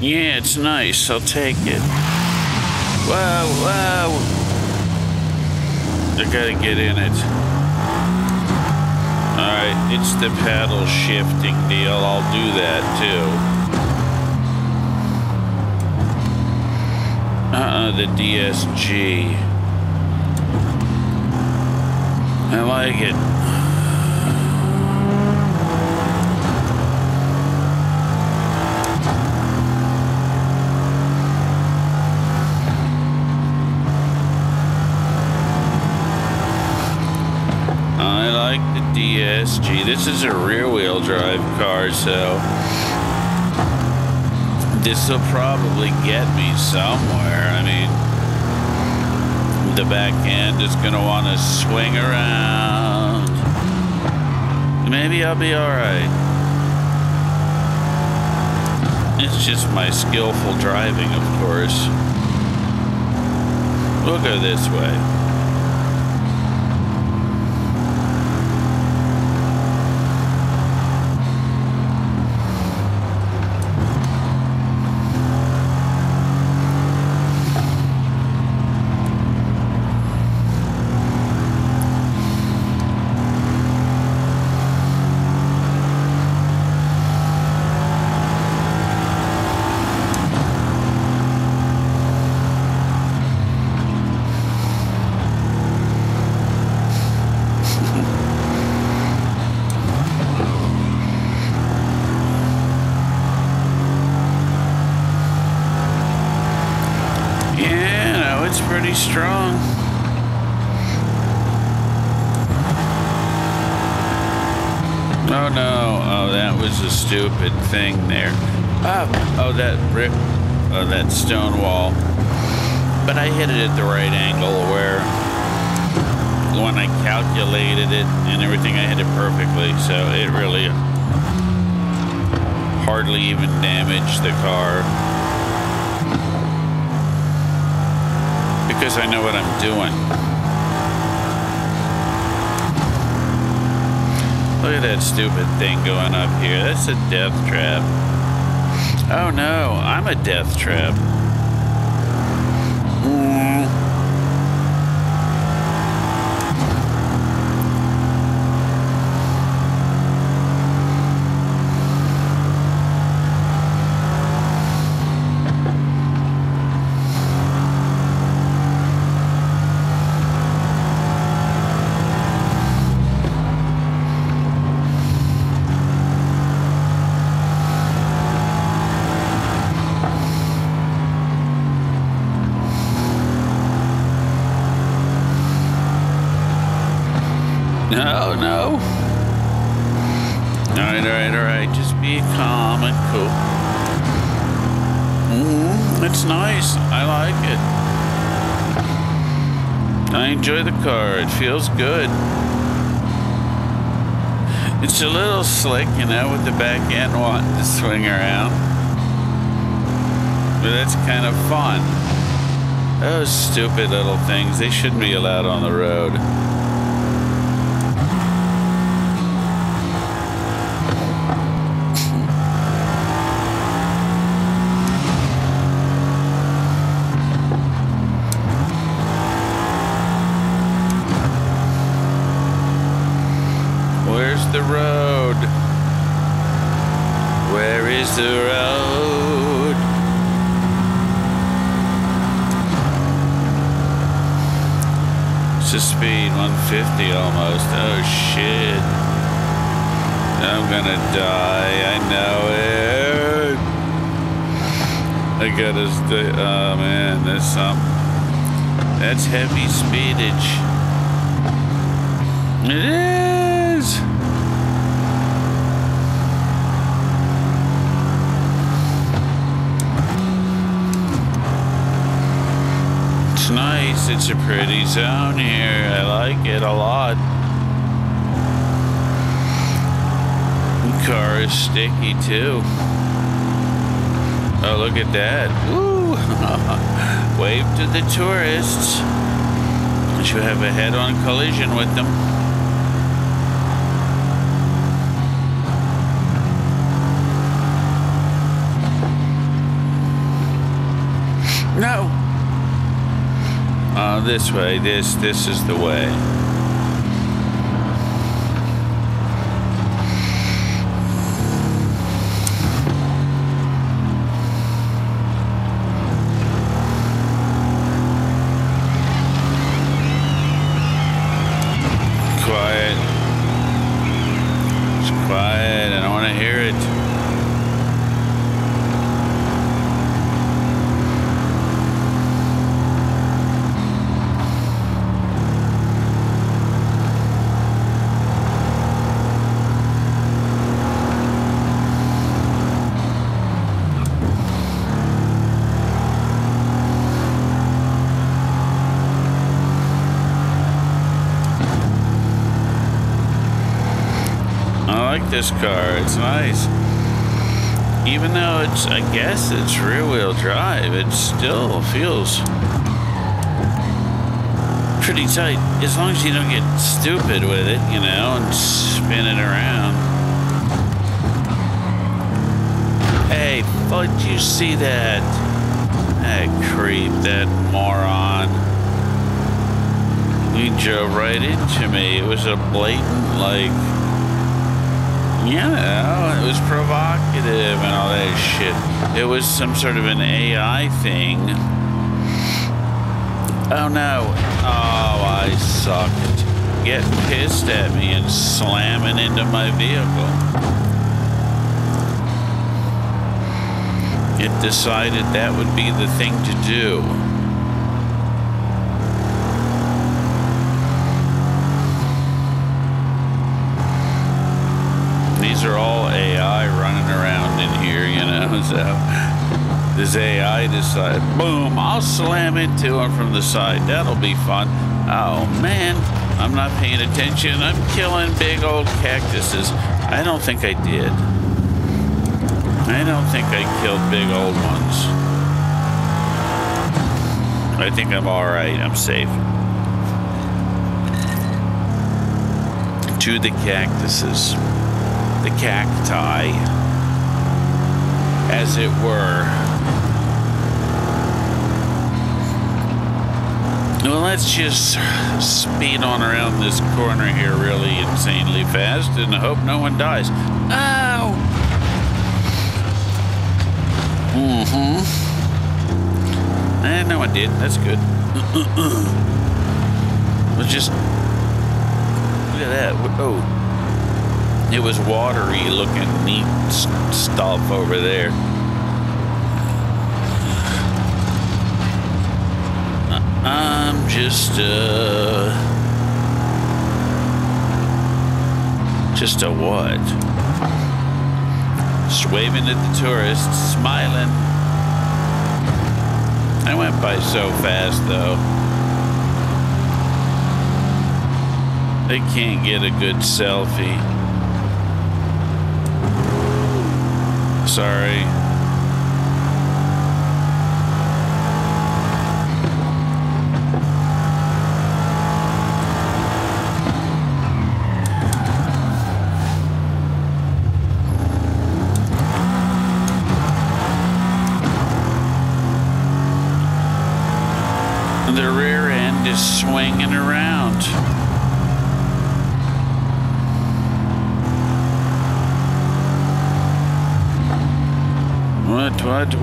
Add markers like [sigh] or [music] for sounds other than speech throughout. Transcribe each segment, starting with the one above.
Yeah, it's nice. I'll take it. Whoa, whoa. I gotta get in it. Alright, it's the paddle shifting deal. I'll do that too. Uh-uh, the DSG. I like it. I like the DSG. This is a rear-wheel drive car, so this will probably get me somewhere. I mean, the back end is going to want to swing around. Maybe I'll be alright. It's just my skillful driving, of course. We'll go this way. strong. Oh no, that a stupid thing there. Oh, oh that brick, oh that stone wall. But I hit it at the right angle where when I calculated it and everything, I hit it perfectly. So it really hardly even damaged the car. because I know what I'm doing. Look at that stupid thing going up here. That's a death trap. Oh no, I'm a death trap. Feels good. It's a little slick, you know, with the back end wanting to swing around. But that's kind of fun. Those stupid little things, they shouldn't be allowed on the road. Speed, 150 almost. Oh shit. I'm gonna die, I know it. I gotta stay, oh man, there's some, that's heavy speedage. It is. Nice, it's a pretty zone here. I like it a lot. The car is sticky too. Oh, look at that. Woo! [laughs] Wave to the tourists. You have a head-on collision with them. Uh, this way, this, this is the way. This car. It's nice. Even though it's, I guess it's rear wheel drive, it still feels pretty tight. As long as you don't get stupid with it, you know, and spin it around. Hey, thought you see that? That creep, that moron. He drove right into me. It was a blatant, like, know, it was provocative and all that shit. It was some sort of an AI thing. Oh no. Oh, I sucked. Getting pissed at me and slamming into my vehicle. It decided that would be the thing to do. So this AI decide, boom, I'll slam into him from the side. That'll be fun. Oh man, I'm not paying attention. I'm killing big old cactuses. I don't think I did. I don't think I killed big old ones. I think I'm all right. I'm safe. To the cactuses, the cacti, as it were. Well, let's just speed on around this corner here really insanely fast and hope no one dies. Ow! Mm-hmm. Eh, no one did. That's good. [clears throat] Let's just... Look at that. Oh. It was watery looking neat stuff over there. Uh, I'm just, uh... Just a what? Just waving at the tourists, smiling. I went by so fast, though. They can't get a good selfie. Sorry.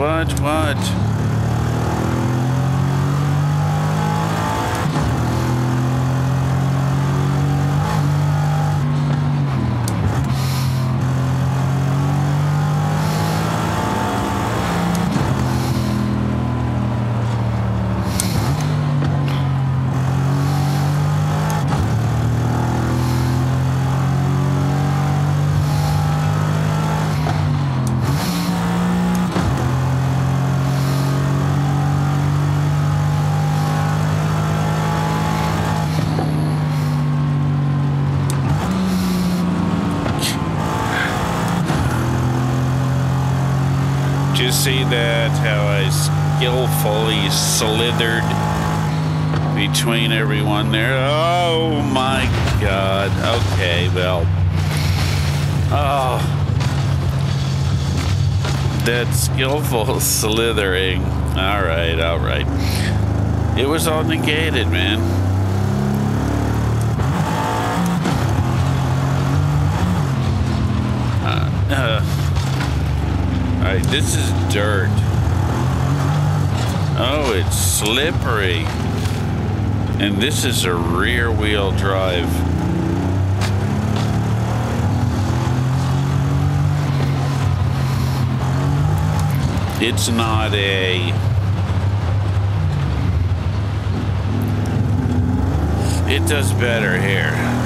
What, what, you see that? How I skillfully slithered between everyone there. Oh my god. Okay, well. Oh. That skillful [laughs] slithering. Alright, alright. It was all negated, man. Uh, uh. All right, this is dirt. Oh, it's slippery. And this is a rear wheel drive. It's not a It does better here.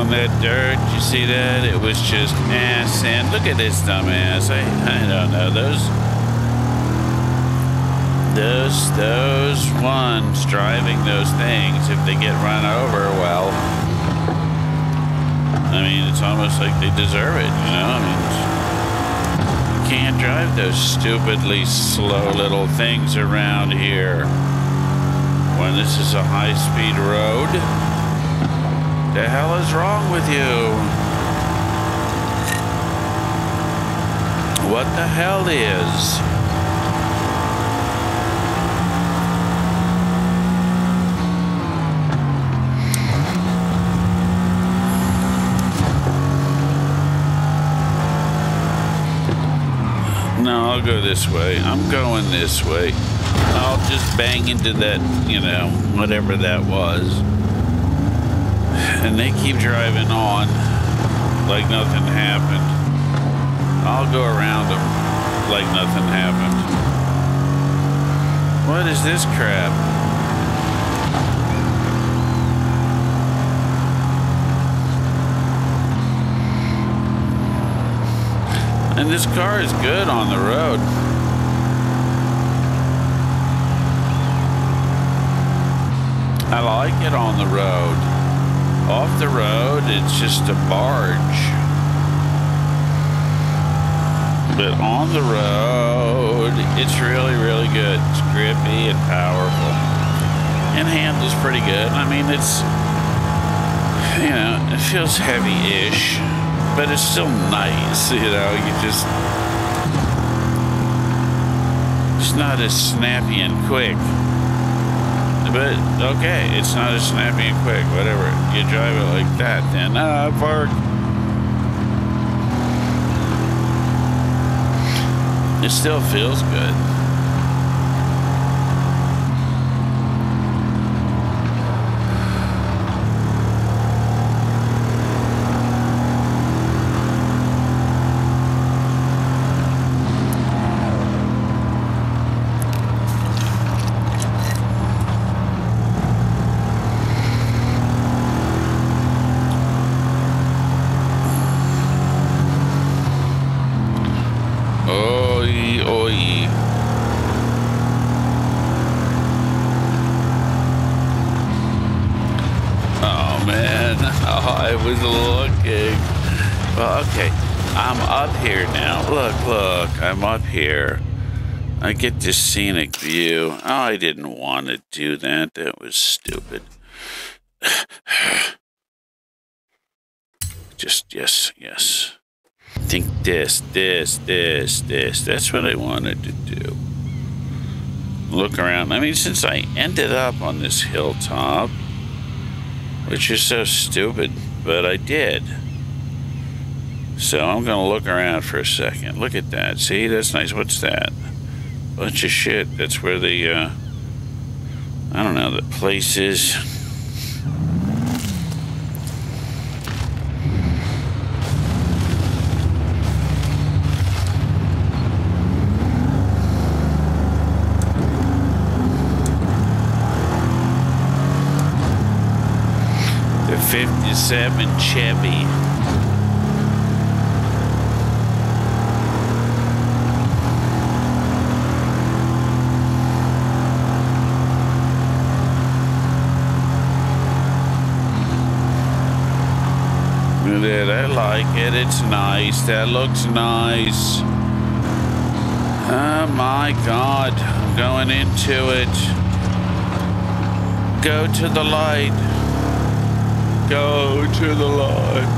On that dirt, you see that? It was just ass sand. Look at this dumbass. I, I don't know. Those those those ones driving those things, if they get run over, well, I mean, it's almost like they deserve it, you know? I mean, can't drive those stupidly slow little things around here when this is a high-speed road. The hell is wrong with you? What the hell is? No, I'll go this way. I'm going this way. I'll just bang into that, you know, whatever that was. And they keep driving on like nothing happened. I'll go around them like nothing happened. What is this crap? And this car is good on the road. I like it on the road. Off the road, it's just a barge. But on the road, it's really, really good. It's grippy and powerful. And handles pretty good. I mean, it's, you know, it feels heavy-ish but it's still nice, you know, you just, it's not as snappy and quick. But, okay, it's not as snappy and quick, whatever. You drive it like that, then, ah, park. It still feels good. Here. Now. Look, look. I'm up here. I get this scenic view. Oh, I didn't want to do that. That was stupid. [sighs] Just, yes, yes. Think this, this, this, this. That's what I wanted to do. Look around. I mean, since I ended up on this hilltop, which is so stupid, but I did. So I'm going to look around for a second. Look at that. See, that's nice. What's that? Bunch of shit. That's where the, uh, I don't know, the place is. 57 Chevy. it. I like it. It's nice. That looks nice. Oh my God. I'm going into it. Go to the light. Go to the line.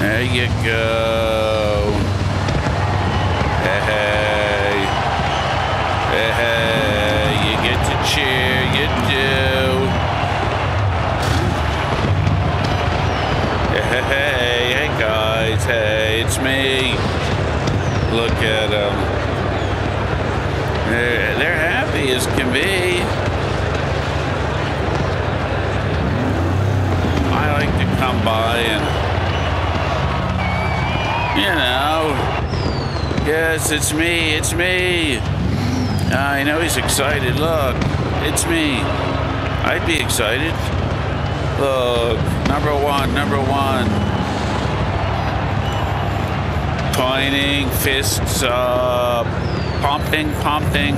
There you go. Hey, hey. Hey, hey. Come by and, you know, yes, it's me, it's me. I know he's excited. Look, it's me. I'd be excited. Look, number one, number one. Pointing, fists up, pumping, pumping.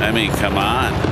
I mean, come on.